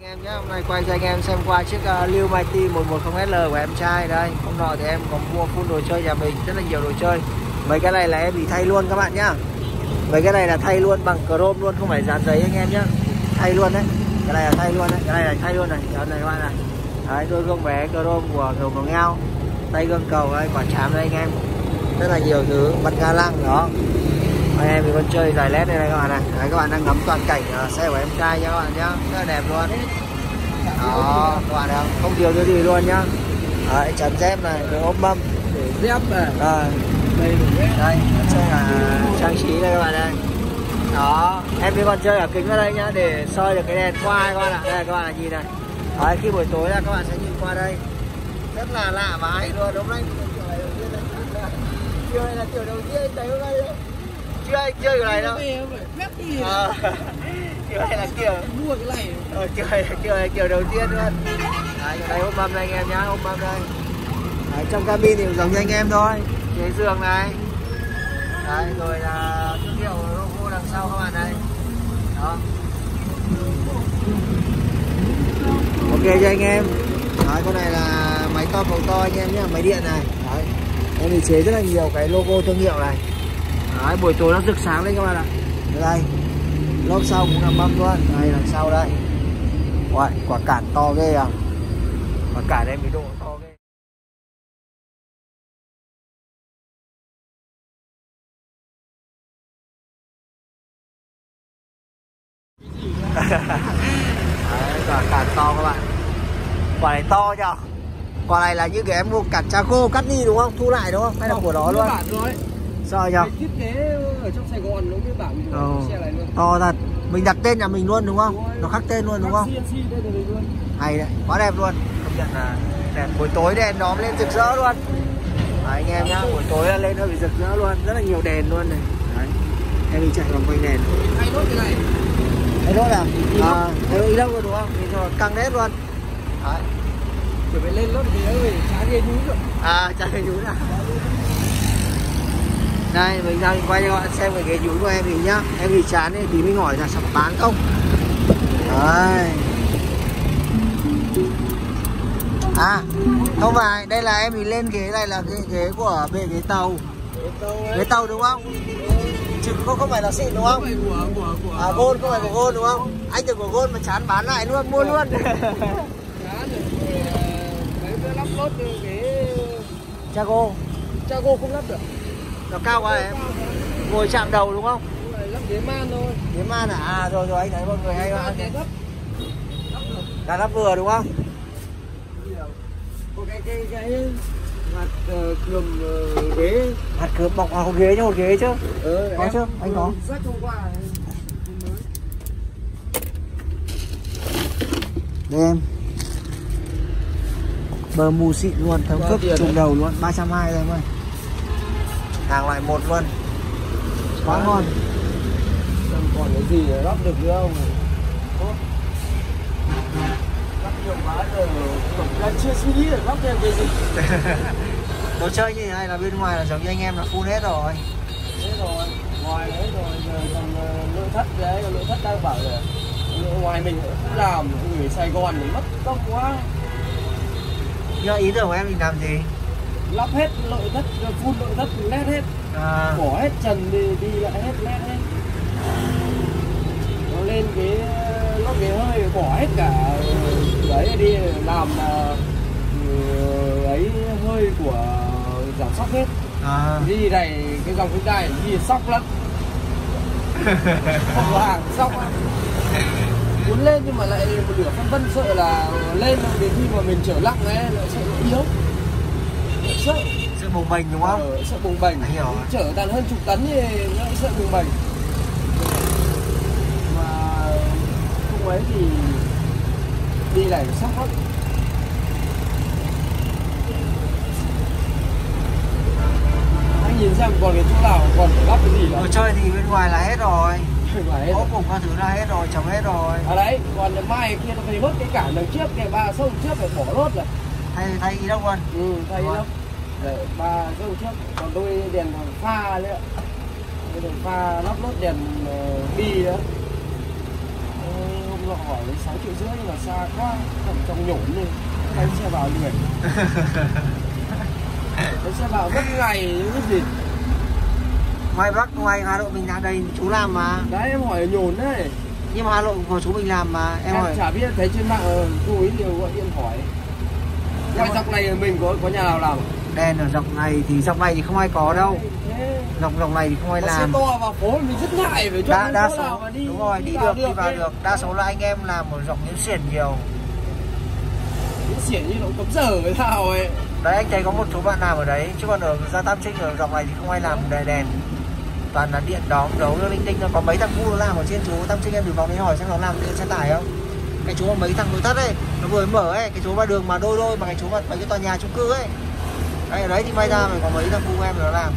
Anh em nhé, hôm nay quay cho anh em xem qua chiếc ờ, uh, Lưu Mighty 110SL của em trai đây. Hôm nọ thì em còn mua full đồ chơi nhà mình, rất là nhiều đồ chơi. Mấy cái này là em bị thay luôn các bạn nhá. Mấy cái này là thay luôn bằng chrome luôn, không phải dán giấy anh em nhá. Thay luôn đấy. Cái này là thay luôn đấy, cái này là thay luôn này, cái này các bạn này. Đấy, đôi gương bé chrome của cầu cầu ngao. Tay gương cầu đây, quả chám đây anh em. Rất là nhiều thứ, bật ga lăng đó. Anh em thì con chơi giải led đây này các bạn này Đấy, các bạn đang ngắm toàn cảnh xe của em trai nha các bạn nhá. Rất là đẹp luôn. Đó các bạn thấy không Không thiếu cái gì luôn nhá. Đấy chắn dép này rồi ốp mâm. Dép này à, đây Đây sẽ là trang trí đây các bạn đây Đó Em đi còn chơi ở kính ở đây nhá Để soi được cái đèn qua các bạn ạ. Đây các bạn nhìn này. Đấy khi buổi tối là các bạn sẽ nhìn qua đây. Rất là lạ và hay luôn. Đúng không Kiểu này là kiểu đầu tiên anh thấy hôm nay đấy chưa chơi cái này đâu? Ờ, kiểu này là kiểu mua cái này. Ờ, kiểu này là kiểu này kiểu đầu tiên luôn. Đấy đây ôm mâm đây anh em nhá ôm mâm đây. Đấy, trong cabin thì cũng giống như anh em thôi. Ghế giường này. Đấy rồi là thương hiệu logo đằng sau các bạn đây đó. Ok cho anh em? Đấy con này là máy to cầu to anh em nhé máy điện này. Đấy. Em thì chế rất là nhiều cái logo thương hiệu này Đấy, buổi tối nó rực sáng lên các bạn ạ. Đây lốp sau cũng là mâm luôn. Đây đằng sau đây. Uầy, quả cản to ghê à. Quả cản em bị độ to ghê. Đấy, quả cản to các bạn. Quả này to nhở? Quả này là như cái em mua cản Chaco cắt đi đúng không? Thu lại đúng không? Hay là của đó luôn sao nhở thiết kế ở trong Sài Gòn nó cái bản mình Ừ. xe này luôn. To thật. Mình đặt tên nhà mình luôn đúng không? Đúng nó khắc tên luôn đúng không? CNC luôn. Hay đấy. Quá đẹp luôn. Công nhận là đẹp. Buổi tối đèn đóm lên rực rỡ luôn. Đấy, anh em nhá. Buổi tối là lên hơi bị rực rỡ luôn. Rất là nhiều đèn luôn này. Đấy. Em mình chạy vòng quanh đèn. Hay nốt cái này. Thấy đốt à? À thấy đốt đâu rồi đúng không? Thì cho căng nét luôn. Đấy. Chuẩn bị lên lốt thì ấy chả ghê nhúi rồi à chạy cái nhún à đây mình ra mình quay cho các bạn xem cái ghế nhún của em thì nhá. Em thì chán ấy thì mình hỏi là sắp bán không? Đấy à không phải đây là em thì lên ghế này là cái ghế của về ghế tàu. Ghế tàu đúng không? Chứ không không phải là xịn đúng không? À gôn không phải của gôn đúng không? Anh tưởng của gôn mà chán bán lại luôn mua luôn. Cái chago. Chago không lắp được nó cao quá em. Ngồi chạm đầu đúng không? Lắp ghế man thôi. Ghế man à? À rồi rồi anh thấy mọi người hay quá là lắp vừa đúng không? Có cái cái cái mặt ờ, cườm ờ, ghế. Mặt cửa bọc vào ghế cho một ghế chứ. Ờ, Có chưa? Anh có. hôm qua. Đây em. Bờ mù xịn luôn thấm phức trùng đầu luôn 320 thôi em ơi hàng loại một luôn quá ngon. Còn còn cái gì để lắp được nữa không? Lắp nhiều quá rồi Đang chưa suy nghĩ để lắp thêm cái gì. Đồ chơi như thế này là bên ngoài là giống như anh em là full hết rồi. Thế rồi Ngoài đấy rồi giờ còn ờ, nội thất đấy Nội thất đang bảo là nội ngoài mình cũng làm Gửi Sài Gòn thì mất công quá. Nhưng ý tưởng của em mình làm gì Lắp hết nội thất Full nội thất led hết. À, Bỏ hết trần đi, đi lại hết led hết. Nó lên cái lót ghế hơi bỏ hết cả đấy đi làm ờ, ừ, ấy hơi của giảm sóc hết. À. đi này cái dòng phương đai đi sóc lắm. Không có hàng sóc muốn lên nhưng mà lại một nửa phân vân sợ là lên đến khi mà mình trở lặng ấy lại sợ yếu Lại sợ bùng bềnh đúng không? Ờ, sợ bùng bềnh. Hiểu chở tàn hơn chục tấn thì lại sợ bùng bềnh. Mà không ấy thì đi này sóc lắm anh nhìn xem còn cái chỗ nào còn phải lắp cái gì nữa. Chơi thì bên ngoài là hết rồi. Rồi. cùng các thứ là hết rồi chồng hết rồi. À đấy còn mai kia nó phải mất cái cản đằng trước cái ba sâu trước phải bỏ lốt rồi. Thay thay đâu luôn ừ thay Rồi. Để ba sâu trước còn tôi đèn còn pha nữa cái đèn pha lắp lốt đèn ờ, bi nữa Ờ, hôm họ hỏi 6 triệu rưỡi nhưng mà xa quá Còn trong nhổn đi. Đánh xe vào lười Đánh xe vào mất ngày cái gì. Ngoài bắc ngoài hà nội mình làm đây chú làm mà. Đấy em hỏi nhổn đấy. Nhưng mà hà nội của chú mình làm mà em Em hỏi. chả biết thấy trên mạng ờ, cô ấy đều gọi điện hỏi Ngoài dọc này mình có có nhà nào làm? à? Đèn ở dọc này thì dọc này thì không ai có đâu. Dọc dọc này thì không ai Có xe làm. to vào phố mình rất ngại phải cho đa đa số nào mà đi đúng rồi đi được đi vào ấy. được. Đa số là anh em làm ở dọc những xiển nhiều. Những xiển như nó cấm giờ hay sao ấy. Đấy anh thấy có một số bạn làm ở đấy chứ còn ở ra tam trinh ở dọc này thì không ai làm đèn đèn. Toàn là điện đóm đấu linh tinh nó có mấy thằng cu nó làm ở trên chú tam trinh em thử vào đấy hỏi xem nó làm điện xe tải không. Cái chú mà mấy thằng nội thất ấy nó vừa mới mở ấy cái chú mà đường mà đôi đôi mà cái chú mà mấy cái tòa nhà chung cư ấy đấy ở đấy thì may ra phải có mấy thằng cu em nó làm.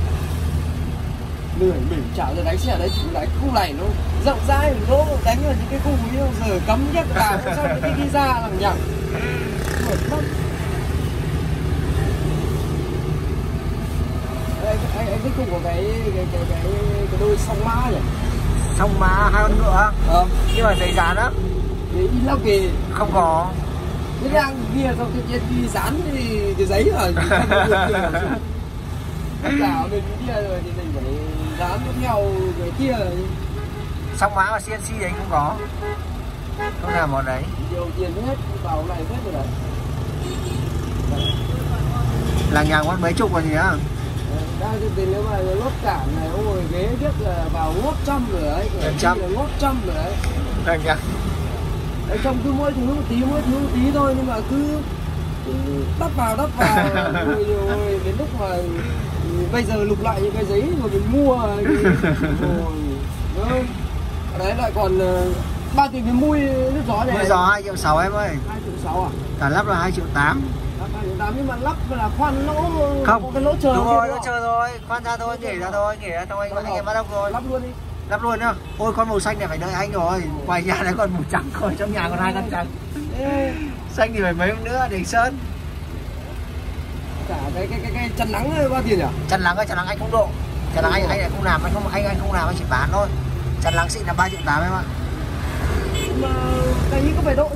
Lười mình chả được đánh xe ở đấy chỉ đánh khu này nó rộng rãi nó đánh ở những cái khu nó giờ cấm nhất vào xong rồi đi ra lằng nhằng mệt lắm anh anh thích cùng có cái cái cái cái cái đôi song mã nhỉ? Xong mà hai con ngựa ờ nhưng mà giấy dán á cái in lóc kì không có cái đang kia xong tự nhiên đi dán thì cái giấy ở tất cả mình kia rồi thì mình phải dán theo cái kia. Xong má và CNC đấy cũng có. Không làm món đấy. Nhiều tiền hết vào này hết rồi đấy. Là nhà quán mấy chục còn gì á. Đang cái tiền nếu mà lốp cản này ôi ghế biết là vào ngót trăm rồi đấy trăm. ngót trăm rồi đấy là nhà ở trong cứ mỗi thứ một tí mỗi thứ một tí thôi nhưng mà cứ, cứ đắp vào đắp vào. Rồi, rồi đến lúc mà bây giờ lục lại những cái giấy mà mình mua thì, rồi đấy. lại còn ờ, ba tiền cái mui nước gió này. Bây giờ 2 triệu 6 em ơi. Hai triệu sáu à? Cả lắp là 2 triệu 8 Lắp hai triệu tám nhưng mà lắp là khoan lỗ Không. có cái lỗ chờ Đúng rồi, không? chờ rồi. Khoan ra thôi, nghỉ ra thôi, nghỉ ra thôi. Anh em bắt đầu rồi. Lắp luôn đi Lắp luôn nhá. Ôi con màu xanh này phải đợi anh rồi. Ngoài nhà này còn màu trắng rồi Trong nhà còn hai con trắng. Xanh thì phải mấy hôm nữa để sơn. Cả cái cái cái, cái chắn nắng ấy, bao tiền nhỉ? Chắn nắng ơi, chắn nắng anh không độ. Chắn nắng anh, anh lại không làm, anh không anh anh không làm, anh chỉ bán thôi. Chắn nắng xịn là 3 triệu 8 em ạ. Mà cái ý có phải độ